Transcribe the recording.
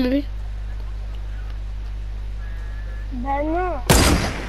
maybe. Banana.